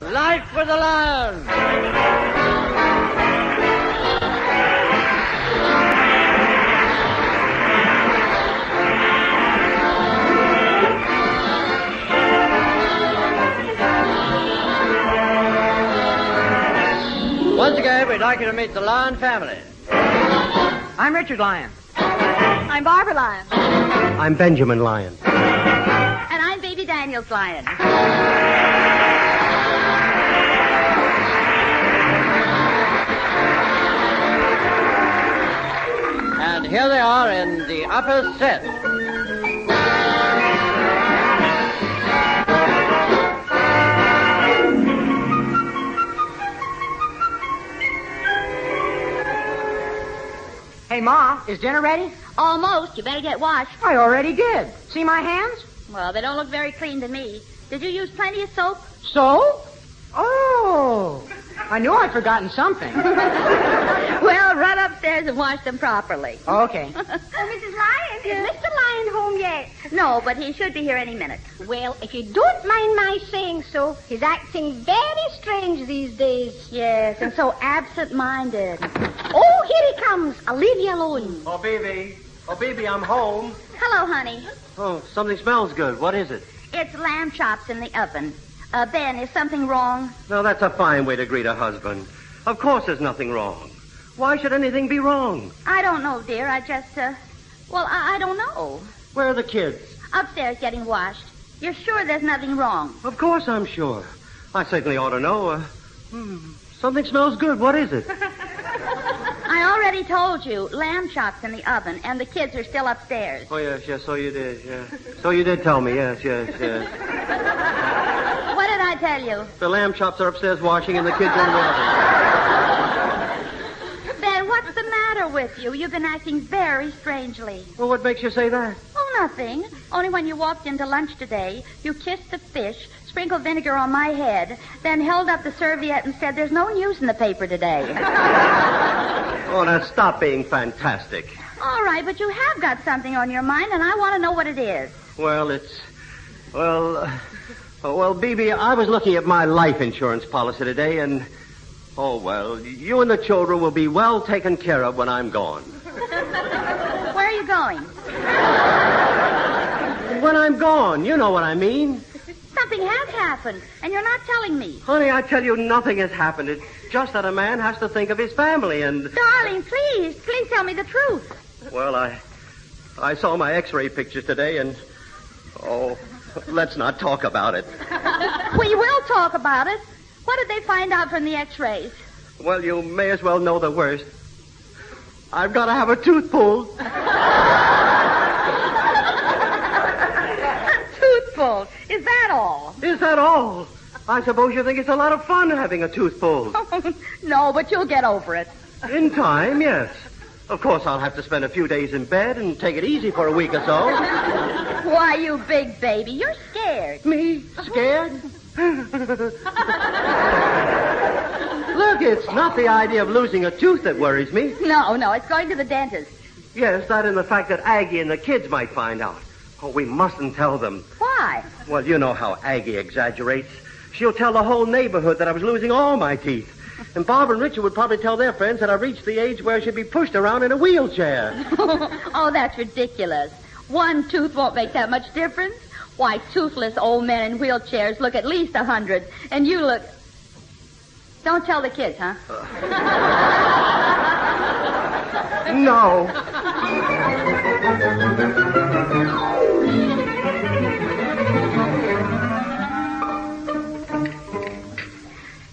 Life for the lion! Once again, we'd like you to meet the Lyon family. I'm Richard Lyon. I'm Barbara Lyon. I'm Benjamin Lyon. And I'm Bebe Daniels Lyon. And here they are in the upper set. Hey, Ma, is dinner ready? Almost. You better get washed. I already did. See my hands? Well, they don't look very clean to me. Did you use plenty of soap? Soap? Oh, I knew I'd forgotten something. Well, run upstairs and wash them properly. Okay. Oh, Mrs. Lyon, is Mr. Lyon home yet? No, but he should be here any minute. Well, if you don't mind my saying so, he's acting very strange these days. Yes, and so absent-minded. Oh, here he comes. I'll leave you alone. Oh, baby. Oh, baby, I'm home. Hello, honey. Oh, something smells good. What is it? It's lamb chops in the oven. Uh, Ben, is something wrong? No, that's a fine way to greet a husband. Of course there's nothing wrong. Why should anything be wrong? I don't know, dear. I just, uh, well, I, I don't know. Where are the kids? Upstairs getting washed. You're sure there's nothing wrong? Of course I'm sure. I certainly ought to know. Uh, hmm, something smells good. What is it? I already told you, lamb chops in the oven, and the kids are still upstairs. Oh, yes, yes, so you did, yeah. So you did tell me, yes, yes, yes. What did I tell you? The lamb chops are upstairs washing and the kids are in the oven. Ben, what's the matter with you? You've been acting very strangely. Well, what makes you say that? Oh, nothing. Only when you walked into lunch today, you kissed the fish, sprinkled vinegar on my head, then held up the serviette and said, There's no news in the paper today. Oh, now stop being fantastic. All right, but you have got something on your mind, and I want to know what it is. Well, it's. Well. Uh, well, BB, I was looking at my life insurance policy today, and. Oh, well, you and the children will be well taken care of when I'm gone. Where are you going? When I'm gone, you know what I mean. Something has happened, and you're not telling me. Honey, I tell you, nothing has happened. It's just that a man has to think of his family, and. Darling, please, please tell me the truth. Well, I. I saw my x ray pictures today, and. Oh, let's not talk about it. We will talk about it. What did they find out from the x-rays? Well, you may as well know the worst. I've got to have a tooth pulled. Tooth pulled. Is that all? Is that all? I suppose you think it's a lot of fun having a tooth pulled. no, but you'll get over it. In time, yes. Of course, I'll have to spend a few days in bed and take it easy for a week or so. Why, you big baby, you're scared. Me? Scared? Look, it's not the idea of losing a tooth that worries me. No, no, it's going to the dentist. Yes, that and the fact that Aggie and the kids might find out. Oh, we mustn't tell them. Why? Well, you know how Aggie exaggerates. She'll tell the whole neighborhood that I was losing all my teeth. And Bob and Richard would probably tell their friends that I reached the age where I should be pushed around in a wheelchair. oh, that's ridiculous. One tooth won't make that much difference. Why, toothless old men in wheelchairs look at least a hundred, and you look. Don't tell the kids, huh? No.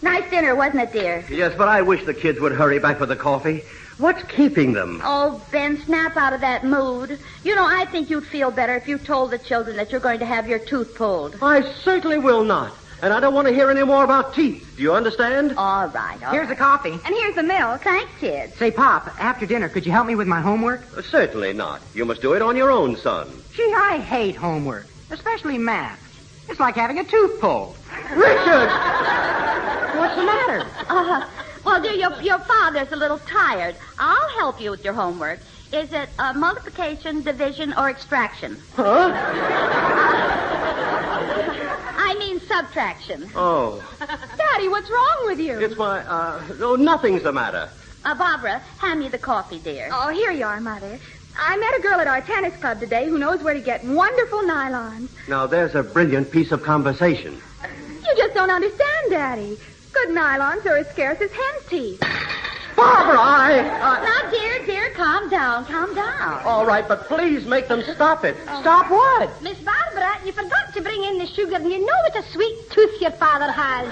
Nice dinner, wasn't it, dear? Yes, but I wish the kids would hurry back for the coffee. What's keeping them? Oh, Ben, snap out of that mood. You know, I think you'd feel better if you told the children that you're going to have your tooth pulled. I certainly will not. And I don't want to hear any more about teeth. Do you understand? All right. all Here's the right. coffee. And here's the milk. Thanks, kids. Say, Pop, after dinner, could you help me with my homework? Certainly not. You must do it on your own, son. Gee, I hate homework, especially math. It's like having a tooth pulled. Richard! What's the matter? Uh, well, dear, your, your father's a little tired. I'll help you with your homework. Is it uh, multiplication, division, or extraction? Huh? I mean subtraction. Oh, Daddy, what's wrong with you? it's my, uh, no, nothing's the matter. Uh, Barbara, hand me the coffee, dear. Oh, here you are, Mother. I met a girl at our tennis club today who knows where to get wonderful nylons. Now, there's a brilliant piece of conversation. You just don't understand, Daddy. Good nylons are as scarce as hen's teeth. Barbara, I, I... Now, dear, dear, calm down, calm down. All right, but please make them stop it. Stop what? Miss Barbara, you forgot to bring in the sugar, and you know what a sweet tooth your father has.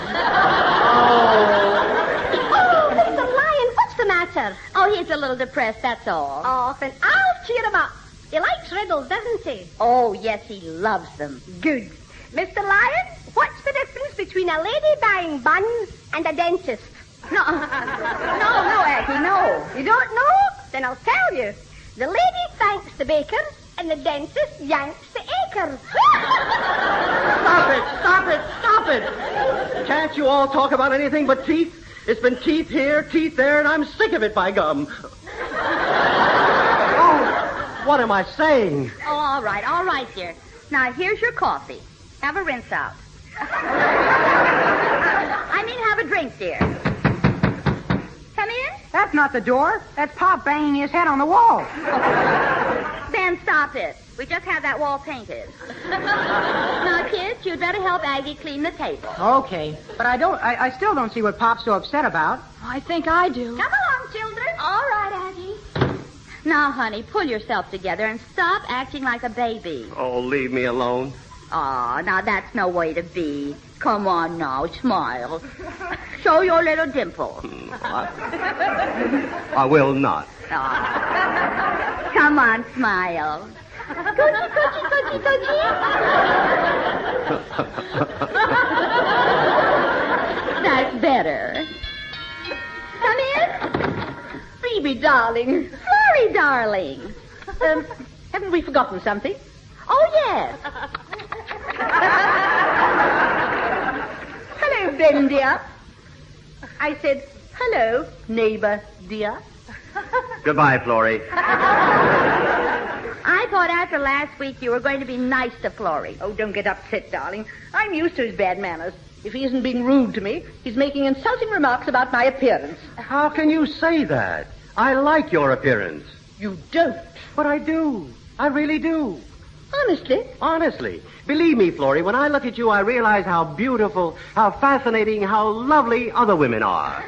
oh, oh Mr. Lyon, what's the matter? Oh, he's a little depressed, that's all. Oh, then I'll cheer him up. He likes riddles, doesn't he? Oh, yes, he loves them. Good. Mr. Lyon, what's the difference between a lady buying buns and a dentist? No, no, no, Aggie, no. You don't know? Then I'll tell you. The lady thanks the baker, and the dentist yanks the acre. Stop it! Stop it! Stop it! Can't you all talk about anything but teeth? It's been teeth here, teeth there, and I'm sick of it, by gum. Oh, what am I saying? Oh, all right, all right, dear. Now, here's your coffee. Have a rinse out. I mean, have a drink, dear. Come in. That's not the door. That's Pop banging his head on the wall. Ben, stop it. We just had that wall painted. now, kids, you'd better help Aggie clean the table. Okay, but I don't. I, I still don't see what Pop's so upset about. I think I do. Come along, children. All right, Aggie. Now, honey, pull yourself together and stop acting like a baby. Oh, leave me alone. Aw, now that's no way to be. Come on now, smile. Show your little dimple. I, I will not. Aw. Come on, smile. Coochie, coochie, coochie, coochie. That's better. Come in. Bebe, darling. Florrie, darling. Um, haven't we forgotten something? Oh, yes. Hello, Ben, dear. I said, hello, neighbor, dear. Goodbye, Florrie. I thought after last week you were going to be nice to Florrie. Oh, don't get upset, darling. I'm used to his bad manners. If he isn't being rude to me, he's making insulting remarks about my appearance. How can you say that? I like your appearance. You don't. But I do. I really do. Honestly? Honestly. Believe me, Florrie, when I look at you, I realize how beautiful, how fascinating, how lovely other women are.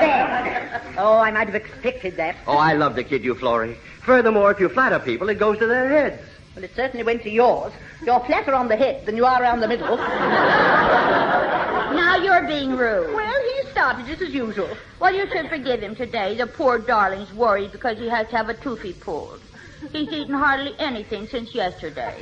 Ben. Oh, I might have expected that. Oh, I love to kid you, Florrie. Furthermore, if you flatter people, it goes to their heads. Well, it certainly went to yours. You're flatter on the head than you are around the middle. Now you're being rude. Well, he started it as usual. Well, you should forgive him today. The poor darling's worried because he has to have a toothy pulled. He's eaten hardly anything since yesterday.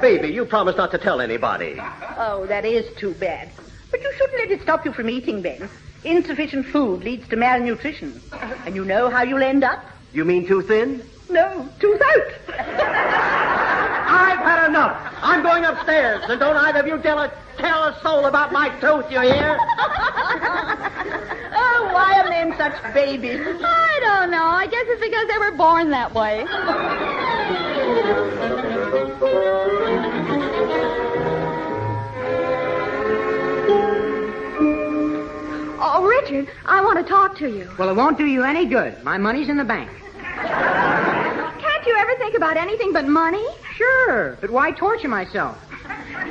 Baby, you promised not to tell anybody. Oh, that is too bad. But you shouldn't let it stop you from eating, Ben. Insufficient food leads to malnutrition. And you know how you'll end up? You mean too thin? No, tooth out. I've had enough. I'm going upstairs, and don't either of you tell a, tell a soul about my tooth, you hear? Why are men such babies? I don't know. I guess it's because they were born that way. Oh, Richard, I want to talk to you. Well, it won't do you any good. My money's in the bank. Can't you ever think about anything but money? Sure, but why torture myself?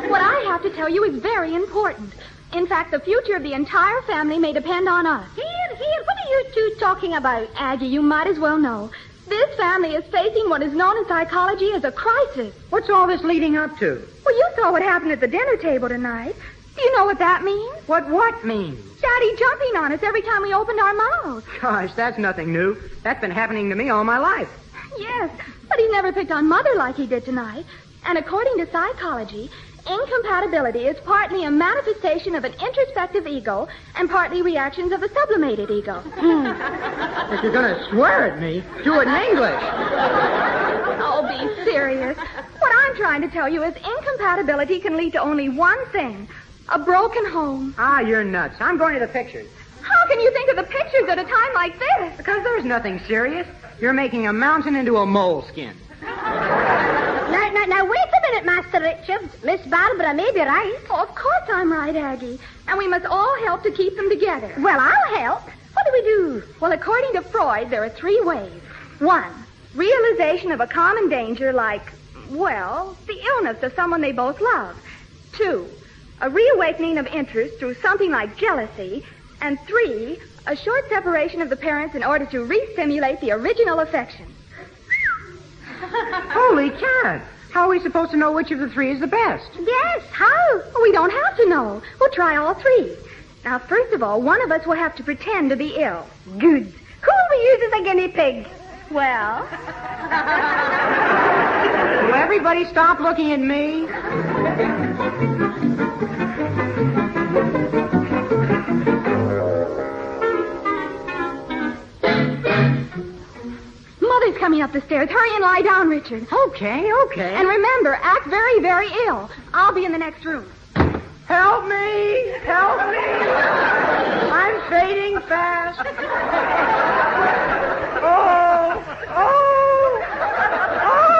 What I have to tell you is very important. In fact, the future of the entire family may depend on us. Here, here, what are you two talking about? Aggie, you might as well know. This family is facing what is known in psychology as a crisis. What's all this leading up to? Well, you saw what happened at the dinner table tonight. Do you know what that means? What what means? Daddy jumping on us every time we opened our mouths. Gosh, that's nothing new. That's been happening to me all my life. Yes, but he never picked on Mother like he did tonight. And according to psychology, incompatibility is partly a manifestation of an introspective ego and partly reactions of a sublimated ego. If you're going to swear at me, do it in English. Oh, be serious. What I'm trying to tell you is incompatibility can lead to only one thing a broken home. Ah, you're nuts. I'm going to the pictures. How can you think of the pictures at a time like this? Because there's nothing serious. You're making a mountain into a moleskin. Now, now, now, wait a minute, Master Richard. Miss Barbara may be right. Oh, of course I'm right, Aggie. And we must all help to keep them together. Well, I'll help. What do we do? Well, according to Freud, there are three ways. One, realization of a common danger like, well, the illness of someone they both love. Two, a reawakening of interest through something like jealousy. And three, a short separation of the parents in order to re-stimulate the original affection. Holy cat. How are we supposed to know which of the three is the best? Yes, how? We don't have to know. We'll try all three. Now, first of all, one of us will have to pretend to be ill. Good. Who'll we use as a guinea pig? Well, Will everybody stop looking at me? Coming up the stairs. Hurry and lie down, Richard. Okay, okay. And remember, act very, very ill. I'll be in the next room. Help me! Help me! I'm fading fast. Oh! Oh! Oh!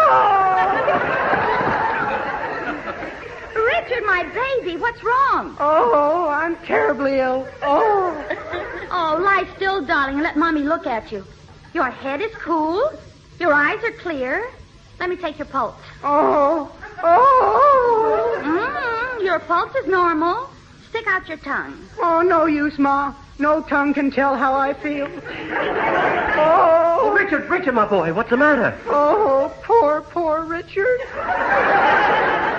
Richard, my baby, what's wrong? Oh, I'm terribly ill. Oh! Oh, lie still, darling, and let Mommy look at you. Your head is cool. Your eyes are clear. Let me take your pulse. Oh! Oh! Mm, your pulse is normal. Stick out your tongue. Oh, no use, Ma. No tongue can tell how I feel. Oh, Oh! Richard, Richard, my boy, what's the matter? Oh, poor, poor Richard.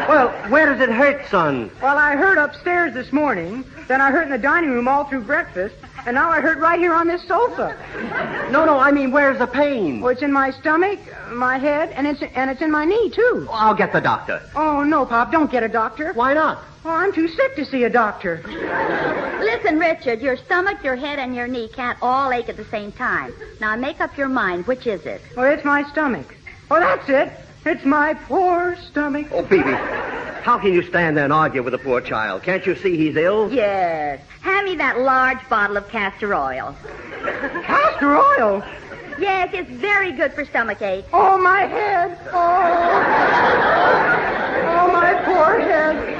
Well, where does it hurt, son? Well, I hurt upstairs this morning, then I hurt in the dining room all through breakfast, and now I hurt right here on this sofa. No, no, I mean, where's the pain? Oh, it's in my stomach, my head, and it's and it's in my knee too. I'll get the doctor. Oh no, Pop, don't get a doctor. Why not? Oh, I'm too sick to see a doctor. Listen, Richard, your stomach, your head, and your knee can't all ache at the same time. Now make up your mind. Which is it? Well, it's my stomach. Oh, that's it. It's my poor stomach. Oh, Bebe, how can you stand there and argue with a poor child? Can't you see he's ill? Yes. Hand me that large bottle of castor oil. Castor oil. Yes, it's very good for stomach ache. Oh, my head. Oh. Oh, my poor head.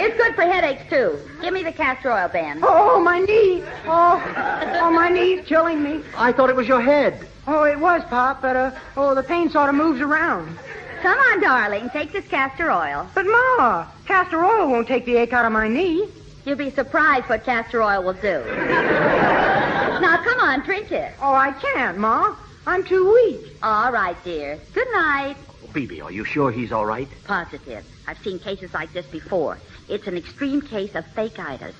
It's good for headaches, too. Give me the castor oil, Ben. Oh, my knee. Oh, oh, my knee's killing me. I thought it was your head. Oh, it was, Pop, but, uh, oh, the pain sort of moves around. Come on, darling. Take this castor oil. But, Ma, castor oil won't take the ache out of my knee. You'll be surprised what castor oil will do. now, come on, drink it. Oh, I can't, Ma. I'm too weak. All right, dear. Good night. Oh, Bebe, are you sure he's all right? Positive. I've seen cases like this before. It's an extreme case of fakeitis.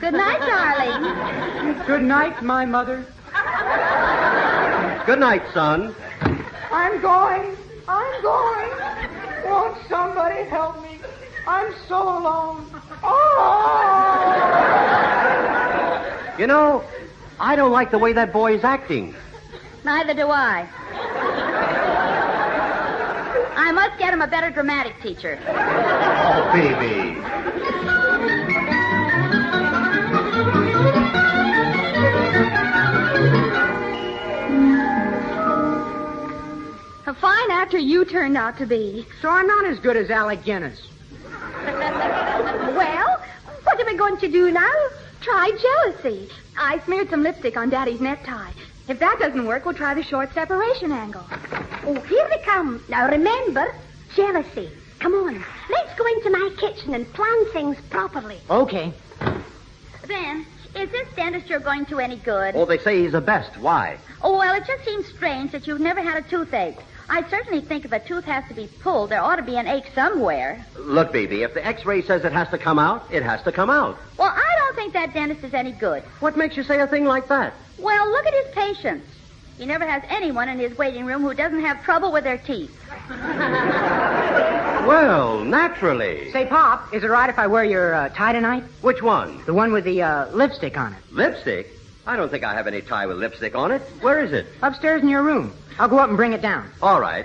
Good night, darling. Good night, my mother. Good night, son. I'm going. I'm going. Won't somebody help me? I'm so alone. Oh! You know, I don't like the way that boy is acting. Neither do I. I must get him a better dramatic teacher. Oh, Bebe. A fine actor you turned out to be. So I'm not as good as Alec Guinness. Well, what are we going to do now? Try jealousy. I smeared some lipstick on Daddy's necktie. If that doesn't work, we'll try the short separation angle. Oh, here they come. Now remember, jealousy. Come on. Let's go into my kitchen and plan things properly. Okay. Ben, is this dentist you're going to any good? Oh, they say he's the best. Why? Oh, well, it just seems strange that you've never had a toothache. I certainly think if a tooth has to be pulled, there ought to be an ache somewhere. Look, Bebe, if the x-ray says it has to come out, it has to come out. Well, I don't think that dentist is any good. What makes you say a thing like that? Well, look at his patients. He never has anyone in his waiting room who doesn't have trouble with their teeth. Well, naturally. Say, Pop, is it right if I wear your uh, tie tonight? Which one? The one with the uh, lipstick on it. Lipstick? I don't think I have any tie with lipstick on it. Where is it? Upstairs in your room. I'll go up and bring it down. All right.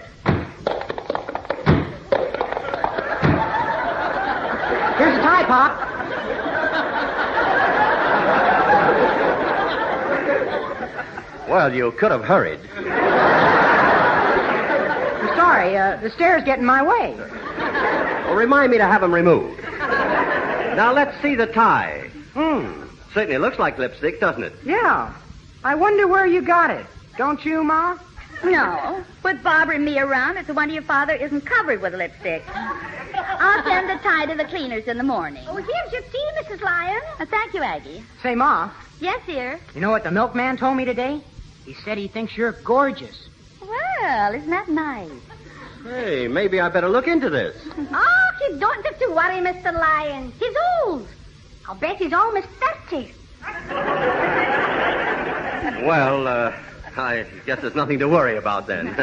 Here's the tie, Pop. Well, you could have hurried. I'm sorry, uh, the stairs get in my way. Well, remind me to have them removed. Now, let's see the tie. Hmm. Certainly looks like lipstick, doesn't it? Yeah. I wonder where you got it. Don't you, Ma? No. With Quit bothering me around. It's a wonder your father isn't covered with lipstick. I'll send the tie to the cleaners in the morning. Oh, here's your tea, Mrs. Lyon. Uh, thank you, Aggie. Say, Ma, Yes, dear. you know what the milkman told me today? He said he thinks you're gorgeous. Well, isn't that nice? Hey, maybe I better look into this. Oh, you don't have to worry, Mr. Lyon. He's old. I'll bet he's almost 30. Well, uh, I guess there's nothing to worry about then.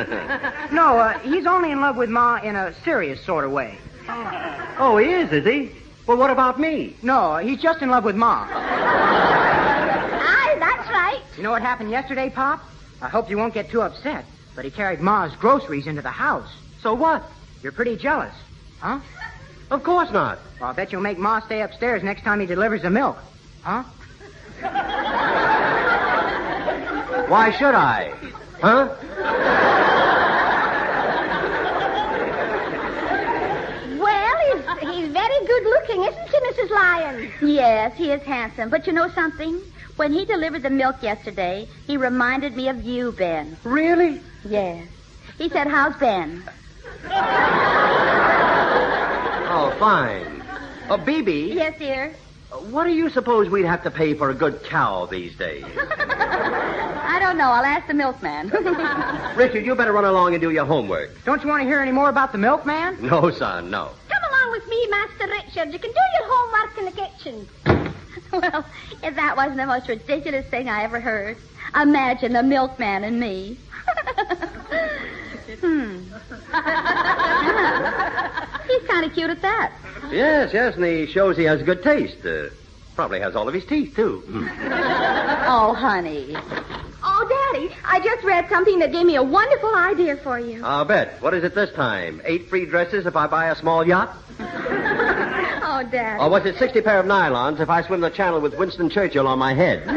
No, uh, he's only in love with Ma in a serious sort of way. oh, he is, is he? Well, what about me? No, he's just in love with Ma. Aye, that's right. You know what happened yesterday, Pop? I hope you won't get too upset, but he carried Ma's groceries into the house. So what? You're pretty jealous, huh? Of course not. Well, I'll bet you'll make Ma stay upstairs next time he delivers the milk, huh? Why should I? Huh? Well, he's, he's very good looking, isn't he, Mrs. Lyon? Yes, he is handsome. But you know something? When he delivered the milk yesterday, he reminded me of you, Ben. Really? Yes. He said, How's Ben? Oh, fine. Oh, BB, Yes, dear. what do you suppose we'd have to pay for a good cow these days? I don't know. I'll ask the milkman. Richard, you better run along and do your homework. Don't you want to hear any more about the milkman? No, son, no. Come along with me, Master Richard. You can do your homework in the kitchen. well, if that wasn't the most ridiculous thing I ever heard. Imagine the milkman and me. hmm. He's kind of cute at that. Yes, yes, and he shows he has good taste. Uh, probably has all of his teeth, too. Oh, honey. Oh, Daddy, I just read something that gave me a wonderful idea for you. I'll bet. What is it this time? Eight free dresses if I buy a small yacht? Oh, Daddy. Or was it 60 pair of nylons if I swim the channel with Winston Churchill on my head?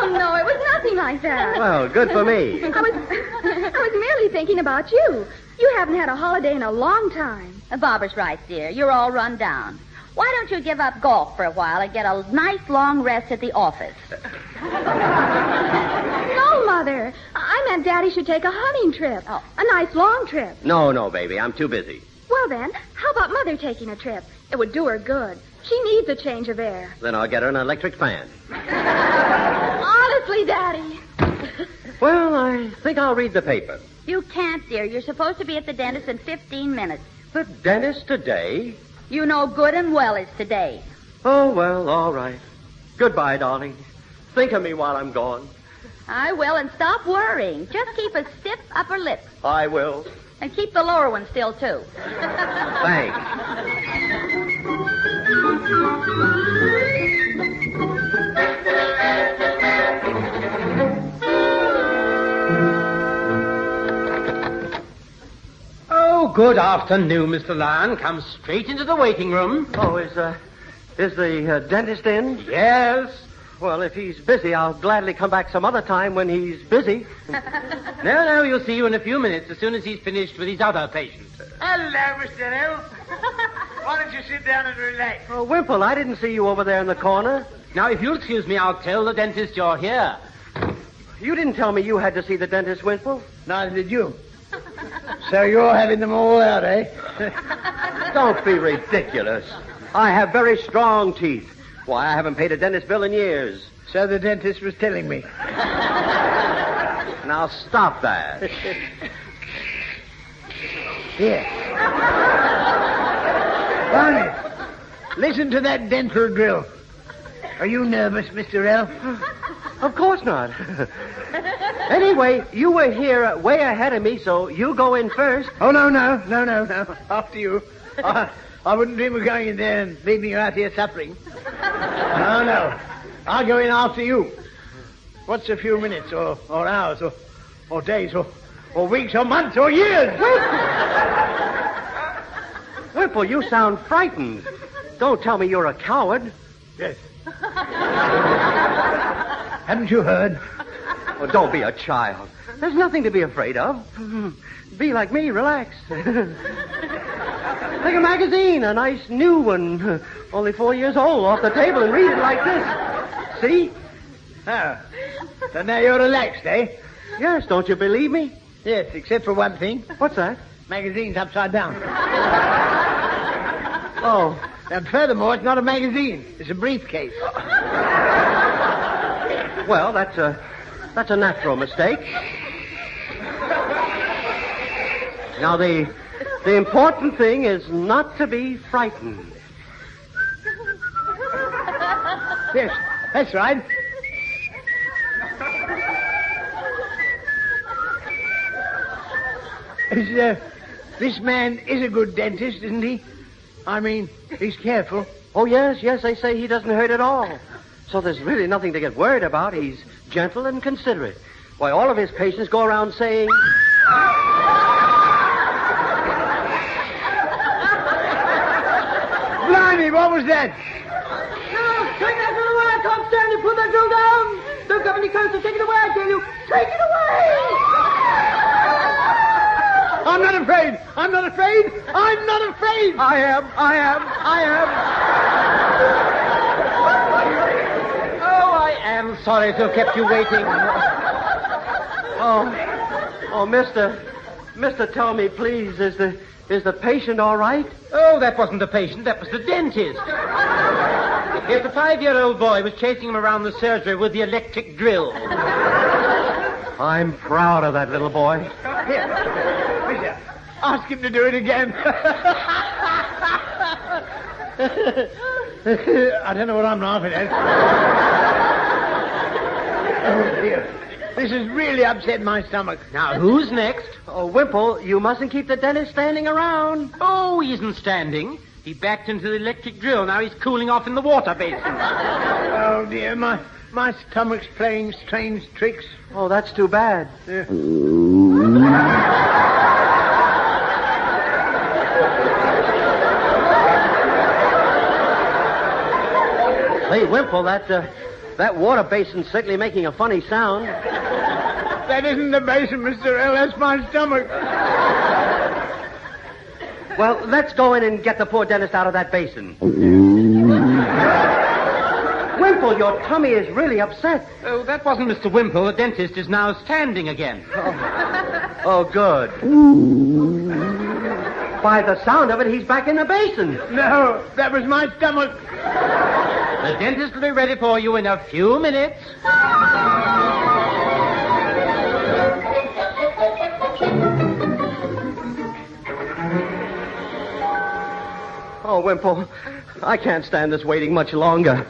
Oh, no, it was nothing like that. Well, good for me. I was, I was merely thinking about you. You haven't had a holiday in a long time. Barbara's right, dear. You're all run down. Why don't you give up golf for a while and get a nice long rest at the office? No, Mother. I meant Daddy should take a hunting trip. Oh. A nice long trip. No, no, baby. I'm too busy. Well, then, how about Mother taking a trip? It would do her good. She needs a change of air. Then I'll get her an electric fan. Honestly, Daddy. Well, I think I'll read the paper. You can't, dear. You're supposed to be at the dentist in 15 minutes. The dentist today? You know good and well it's today. Oh, well, all right. Goodbye, darling. Think of me while I'm gone. I will, and stop worrying. Just keep a stiff upper lip. I will. And keep the lower one still, too. Thanks. Good afternoon, Mr. Lyon. Come straight into the waiting room. Oh, is, uh, is the uh, dentist in? Yes. Well, if he's busy, I'll gladly come back some other time when he's busy. No, no, you'll see you in a few minutes as soon as he's finished with his other patients. Hello, Mr. Hill. Why don't you sit down and relax? Oh, Wimple, I didn't see you over there in the corner. Now, if you'll excuse me, I'll tell the dentist you're here. You didn't tell me you had to see the dentist, Wimple. Neither did you. So you're having them all out, eh? Don't be ridiculous. I have very strong teeth. Why, I haven't paid a dentist bill in years. So the dentist was telling me. Now stop that. Here. Barney, listen to that dental drill. Are you nervous, Mr. L? Of course not. anyway, you were here way ahead of me, so you go in first. Oh, no, no, no, no, no. After you. I, I wouldn't dream of going in there and leaving you out here suffering. No, no. I'll go in after you. What's a few minutes or, or hours or, or days or, or weeks or months or years? Wimple, you sound frightened. Don't tell me you're a coward. Yes. Haven't you heard? Oh, don't be a child. There's nothing to be afraid of. Be like me, relax. Take a magazine, a nice new one. Only four years old, off the table and read it like this. See? Oh. So now you're relaxed, eh? Yes, don't you believe me? Yes, except for one thing. What's that? Magazine's upside down. Oh, And furthermore, it's not a magazine. It's a briefcase. well, that's a that's a natural mistake. Now the the important thing is not to be frightened. Yes, that's right. Is, uh, this man is a good dentist, isn't he? I mean, he's careful. Oh yes, yes, they say he doesn't hurt at all. So there's really nothing to get worried about. He's gentle and considerate. Why, all of his patients go around saying. Blimey, what was that? Take that drill away. I can't stand it. Put that drill down. Don't come any closer. Take it away, I tell you. Take it away. I'm not afraid. I'm not afraid. I'm not afraid. I am, I am, I am. Oh, Sorry to have kept you waiting. Oh, oh, Mister, Mister, tell me, please, is the is the patient all right? Oh, that wasn't the patient, that was the dentist. Yes, the five-year-old boy was chasing him around the surgery with the electric drill. I'm proud of that little boy. Here. Ask him to do it again. I don't know what I'm laughing at. Oh, dear. This has really upset my stomach. Now, who's next? Oh, Wimple, you mustn't keep the dentist standing around. Oh, he isn't standing. He backed into the electric drill. Now he's cooling off in the water basin. Oh, dear, my, my stomach's playing strange tricks. Oh, that's too bad. Hey, Wimple, that uh, that water basin's certainly making a funny sound. That isn't the basin, Mr. L. That's my stomach. Well, let's go in and get the poor dentist out of that basin. Wimple, your tummy is really upset. Oh, that wasn't Mr. Wimple. The dentist is now standing again. Oh, oh, good. By the sound of it, he's back in the basin. No, that was my stomach. The dentist will be ready for you in a few minutes. Oh, Wimple, I can't stand this waiting much longer.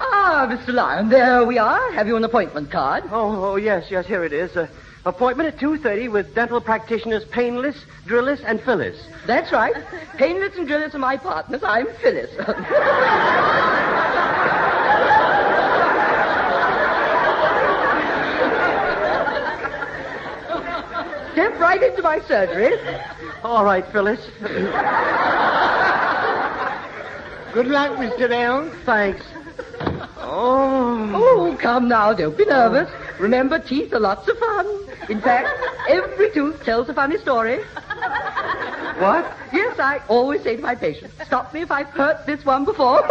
Ah, Mr. Lyon, there we are. Have you an appointment card? Oh, oh yes, yes, here it is. Uh, appointment at 2.30 with dental practitioners Painless, Drillis, and Phyllis. That's right. Painless and Drillis are my partners. I'm Phyllis. Step right into my surgery. All right, Phyllis. Good luck, Mr. L. Thanks. Oh. Oh, come now, don't be nervous. Remember, teeth are lots of fun. In fact, every tooth tells a funny story. What? Yes, I always say to my patients, stop me if I've hurt this one before.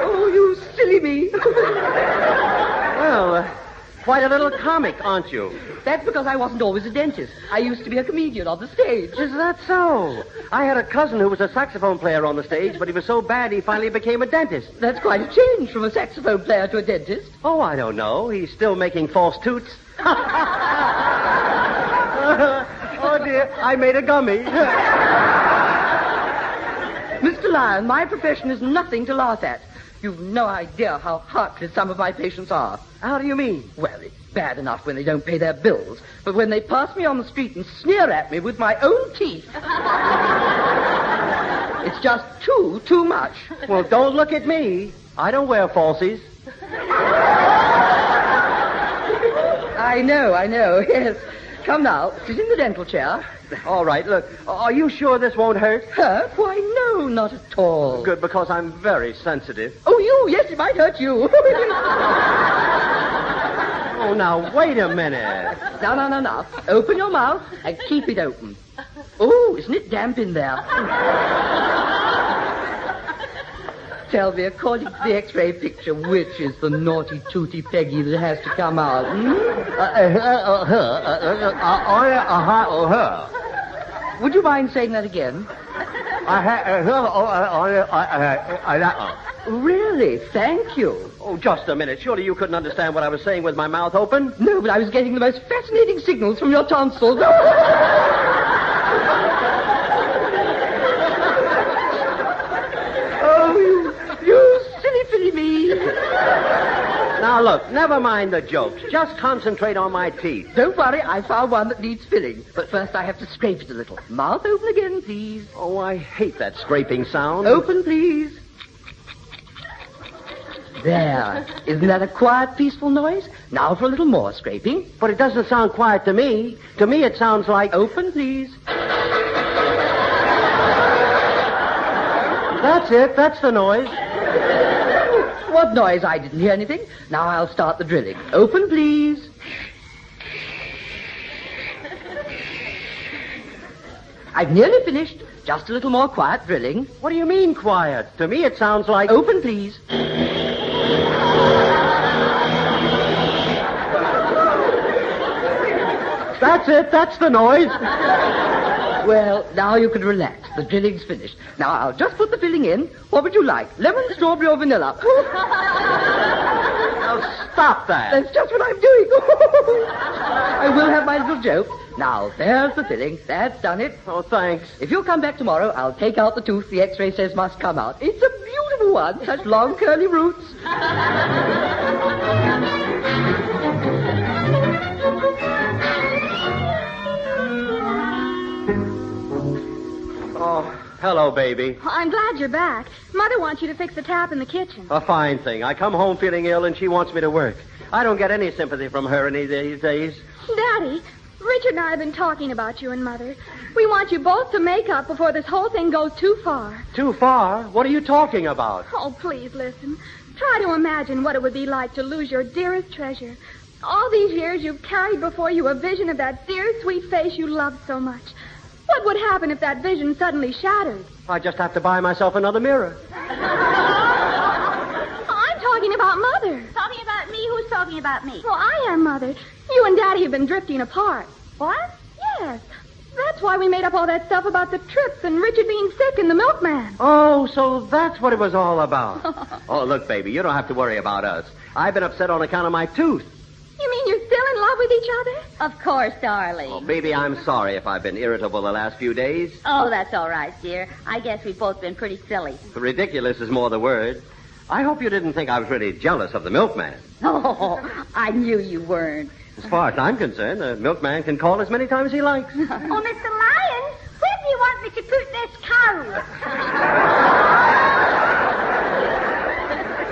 oh, you silly me. Well, uh, quite a little comic, aren't you? That's because I wasn't always a dentist. I used to be a comedian on the stage. Is that so? I had a cousin who was a saxophone player on the stage, but he was so bad he finally became a dentist. That's quite a change from a saxophone player to a dentist. Oh, I don't know. He's still making false toots. oh, dear. I made a gummy. Mr. Lyon, my profession is nothing to laugh at. You've no idea how heartless some of my patients are. How do you mean? Well, it's bad enough when they don't pay their bills, but when they pass me on the street and sneer at me with my own teeth. it's just too, too much. Well, don't look at me. I don't wear falsies. I know, I know, yes. Come now, sit in the dental chair. All right, look. Are you sure this won't hurt? Hurt? Why, no, not at all. Good, because I'm very sensitive. Oh, you? Yes, it might hurt you. Oh, now, wait a minute. now, now, now, now. Open your mouth and keep it open. Oh, isn't it damp in there? Tell me, according to the X-ray picture, which is the naughty tooty Peggy that has to come out? Hmm? Uh, uh, uh, her, uh, uh, uh, uh, uh, her. Would you mind saying that again? I uh, Really? Thank you. Oh, just a minute. Surely you couldn't understand what I was saying with my mouth open? No, but I was getting the most fascinating signals from your tonsils. oh, you, you silly, silly me. Now, look, never mind the jokes. Just concentrate on my teeth. Don't worry, I found one that needs filling. But first I have to scrape it a little. Mouth open again, please. Oh, I hate that scraping sound. Open, please. There. Isn't that a quiet, peaceful noise? Now for a little more scraping. But it doesn't sound quiet to me. To me, it sounds like. Open, please. That's it. That's the noise. What noise? I didn't hear anything. Now I'll start the drilling. Open, please. I've nearly finished. Just a little more quiet drilling. What do you mean, quiet? To me, it sounds like. Open, please. That's it. That's the noise. Well, now you can relax. The drilling's finished. Now I'll just put the filling in. What would you like? Lemon, strawberry, or vanilla? Now, stop that. That's just what I'm doing. I will have my little joke. Now, there's the filling. That's done it. Oh, thanks. If you'll come back tomorrow, I'll take out the tooth the x-ray says must come out. It's a beautiful one. Such long, curly roots. Oh, hello, baby. I'm glad you're back. Mother wants you to fix the tap in the kitchen. A fine thing. I come home feeling ill, and she wants me to work. I don't get any sympathy from her any these days. Daddy, Richard and I have been talking about you and Mother. We want you both to make up before this whole thing goes too far. Too far? What are you talking about? Oh, please listen. Try to imagine what it would be like to lose your dearest treasure. All these years you've carried before you a vision of that dear, sweet face you loved so much. What would happen if that vision suddenly shattered? I'd just have to buy myself another mirror. I'm talking about Mother. Talking about me? Who's talking about me? Well, I am Mother. You and Daddy have been drifting apart. What? Yes. That's why we made up all that stuff about the trips and Richard being sick and the milkman. Oh, so that's what it was all about. oh, look, baby, you don't have to worry about us. I've been upset on account of my tooth. You mean you're still in love with each other? Of course, darling. Oh, baby, I'm sorry if I've been irritable the last few days. Oh, that's all right, dear. I guess we've both been pretty silly. Ridiculous is more the word. I hope you didn't think I was really jealous of the milkman. Oh, I knew you weren't. As far as I'm concerned, the milkman can call as many times as he likes. Oh, Mr. Lyon, where do you want me to put this cow?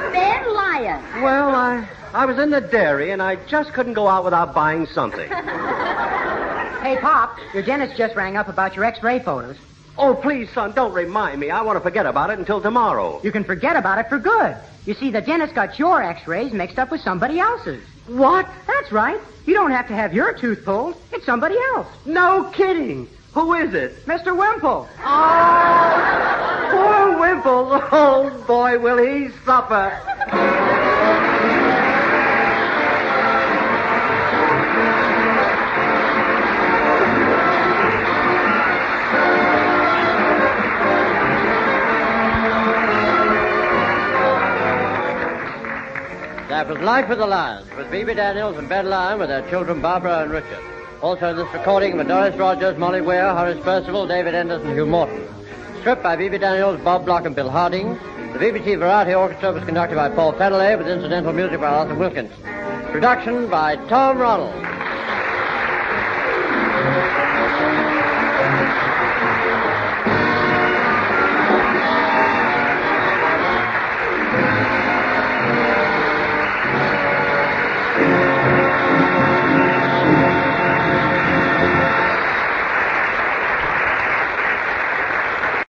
Ben Lyon. well, I, I was in the dairy, and I just couldn't go out without buying something. Hey, Pop, your dentist just rang up about your x-ray photos. oh, please, son, don't remind me. I want to forget about it until tomorrow. You can forget about it for good. You see, the dentist got your x-rays mixed up with somebody else's. What? That's right. You don't have to have your tooth pulled. It's somebody else. No kidding. Who is it? Mr. Wimple. Oh, poor Wimple. Oh, boy, will he suffer. That was Life of the Lyons with Bebe Daniels and Ben Lyon with their children Barbara and Richard. Also in this recording were Doris Rogers, Molly Weir, Horace Percival, David Enders, and Hugh Morton. Script by Bebe Daniels, Bob Block, and Bill Harding. The BBC Variety Orchestra was conducted by Paul Fenoulhet with incidental music by Arthur Wilkins. Production by Tom Ronald.